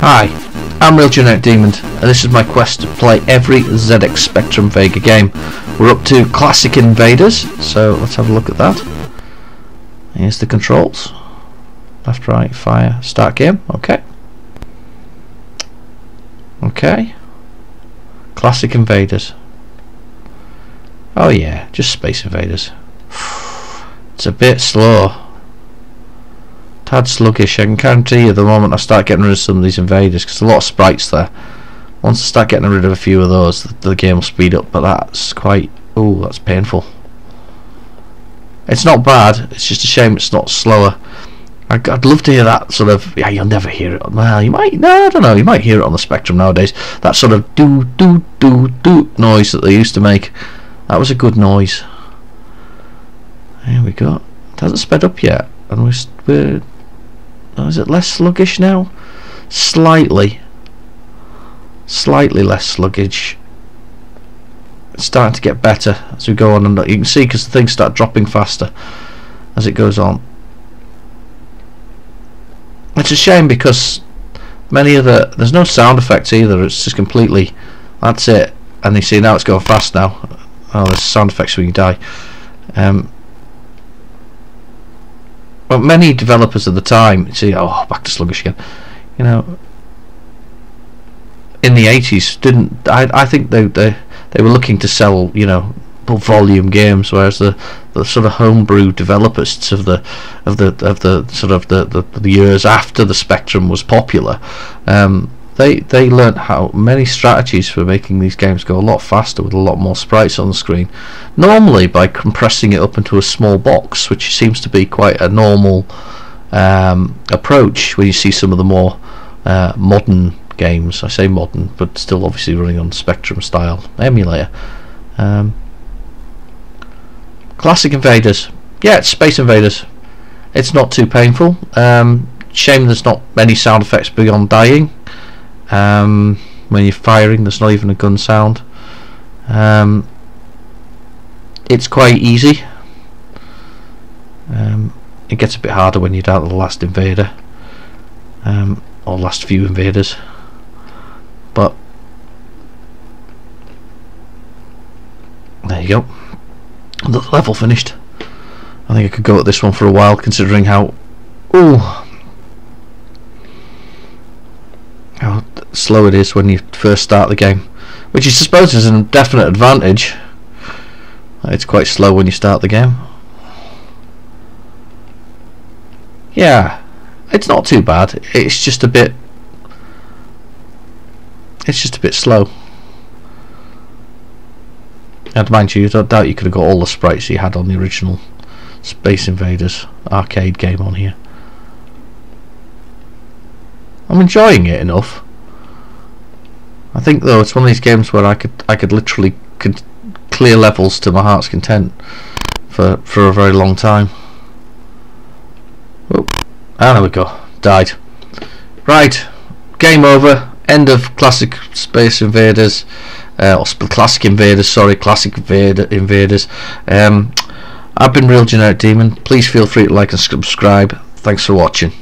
Hi, I'm Real Generic Demon, and this is my quest to play every ZX Spectrum Vega game. We're up to Classic Invaders, so let's have a look at that. Here's the controls. Left, right, fire, start game, okay. Okay. Classic Invaders. Oh yeah, just Space Invaders. It's a bit slow tad sluggish. I can guarantee you the moment I start getting rid of some of these invaders, because a lot of sprites there. Once I start getting rid of a few of those, the, the game will speed up. But that's quite. Oh, that's painful. It's not bad. It's just a shame it's not slower. I'd, I'd love to hear that sort of. Yeah, you'll never hear it. Well, you might. No, I don't know. You might hear it on the Spectrum nowadays. That sort of do do do do noise that they used to make. That was a good noise. Here we go. It hasn't sped up yet, and we're, we're Oh, is it less sluggish now? Slightly. Slightly less sluggish. It's starting to get better as we go on, and you can see because the things start dropping faster as it goes on. It's a shame because many of the there's no sound effects either. It's just completely that's it. And you see now it's going fast now. Oh, there's sound effects when you die. Um, well, many developers at the time see, oh, back to sluggish again. You know, in the eighties, didn't I? I think they they they were looking to sell, you know, volume games, whereas the, the sort of homebrew developers of the of the of the sort of the, the, the years after the Spectrum was popular, um, they they learned how many strategies for making these games go a lot faster with a lot more sprites on the screen. Normally by compressing it up into a small box, which seems to be quite a normal um, approach when you see some of the more uh, modern games. I say modern, but still obviously running on Spectrum style emulator. Um, Classic Invaders, yeah, it's Space Invaders. It's not too painful. Um, shame there's not many sound effects beyond dying um, when you're firing there's not even a gun sound. Um, it's quite easy. Um, it gets a bit harder when you're down to the last invader um, or last few invaders. But there you go. The level finished. I think I could go at this one for a while considering how ooh how slow it is when you first start the game which I suppose is a definite advantage. It's quite slow when you start the game. Yeah it's not too bad. It's just a bit it's just a bit slow. And mind you, I doubt you could have got all the sprites you had on the original Space Invaders arcade game on here. I'm enjoying it enough. I think though it's one of these games where I could I could literally could clear levels to my heart's content for for a very long time. Oh, ah, there we go. Died. Right, game over. End of classic Space Invaders, uh, or classic Invaders. Sorry, classic Invader Invaders. Um, I've been Real Generic Demon. Please feel free to like and subscribe. Thanks for watching.